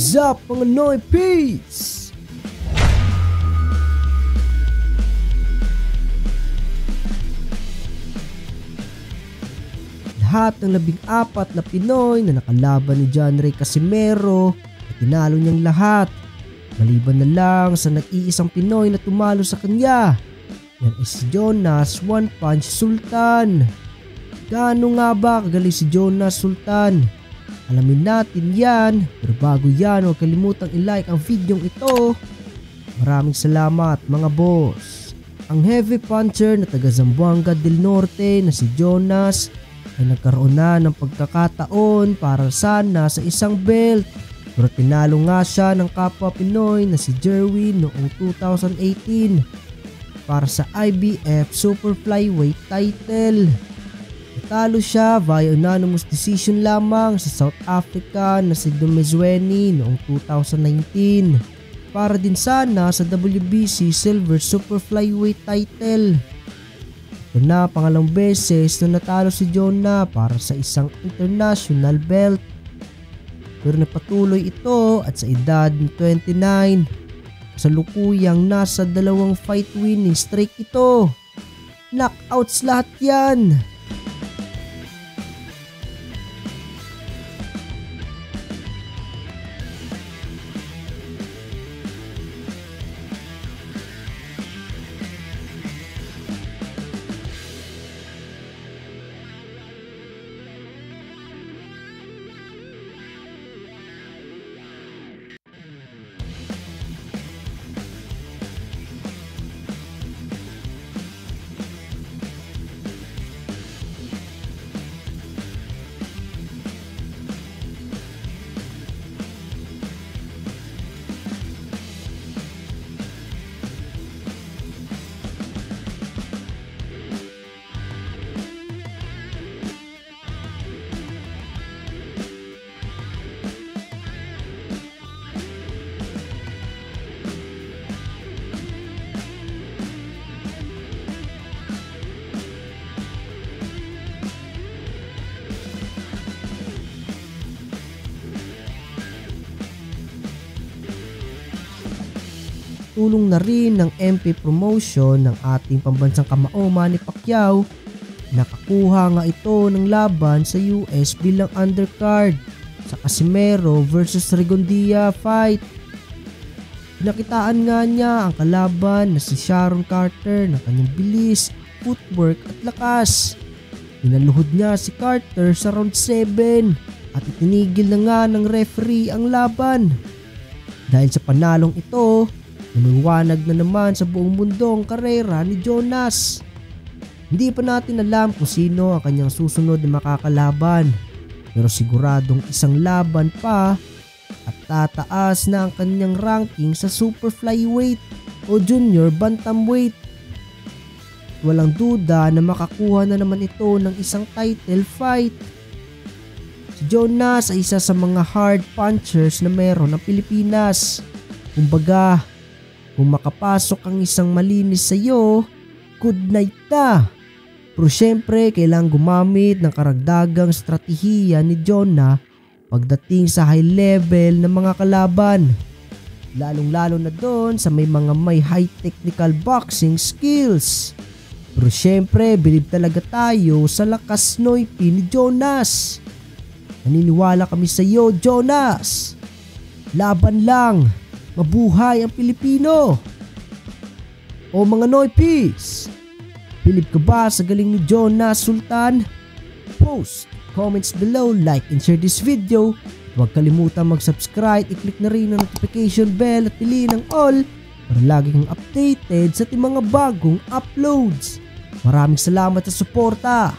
What's up mga Noy Peace? Lahat ng labing apat na Pinoy na nakalaban ni John Ray Casimero ay tinalo niyang lahat. Maliban na lang sa nag-iisang Pinoy na tumalo sa kanya. Yan ay si Jonas One Punch Sultan. Gaano nga ba kagaling si Jonas Sultan? Alamin natin yan. Pero bago yan, huwag kalimutang i-like ang video ito. Maraming salamat mga boss. Ang heavy puncher na taga Zamboanga del Norte na si Jonas ay nagkaroon na ng pagkakataon para sana sa isang belt. Pero tinalo nga siya ng kapwa Pinoy na si Jerwin noong 2018 para sa IBF Super Flyweight title. Natalo siya via unanimous decision lamang sa South Africa na si Dumezweni noong 2019 para din sana sa WBC Silver Super Flyweight title. Ito na pangalawang beses na natalo si Jonah para sa isang international belt. Pero napatuloy ito at sa edad ng 29, sa lukuyang nasa dalawang fight winning streak ito. Knockouts lahat yan. Tulong na rin ng MP promotion ng ating pambansang kamao Manny Pacquiao. Nakakuha nga ito ng laban sa US bilang undercard sa Casimero versus Regondia fight. Pinakitaan nga niya ang kalaban na si Sharon Carter ng kanyang bilis, footwork at lakas. Pinaluhod niya si Carter sa round 7 at itinigil na nga ng referee ang laban. Dahil sa panalong ito, Lumiwanag na naman sa buong mundo ang karera ni Jonas. Hindi pa natin alam kung sino ang kanyang susunod na makakalaban. Pero siguradong isang laban pa at tataas na ang kanyang ranking sa super flyweight o junior bantamweight. Walang duda na makakuha na naman ito ng isang title fight. Si Jonas ay isa sa mga hard punchers na meron ng Pilipinas. Kumbaga, kung makapasok ang isang malinis sa iyo, good night na. Pero syempre, kailangan gumamit ng karagdagang strategiya ni Jonah pagdating sa high level ng mga kalaban. Lalong-lalo na doon sa may mga may high technical boxing skills. Pero syempre, bilib talaga tayo sa lakas noipi ni Jonas. Naniniwala kami sa iyo, Jonas. Laban lang. Mabuhay ang Pilipino! O mga Noy Peace! Bilib ka ba sa galing ni Jonas Sultan? Post, comments below, like and share this video. Huwag kalimutan mag-subscribe, i-click na rin ang notification bell at piliin ang all para lagi kang updated sa ating mga bagong uploads. Maraming salamat sa suporta!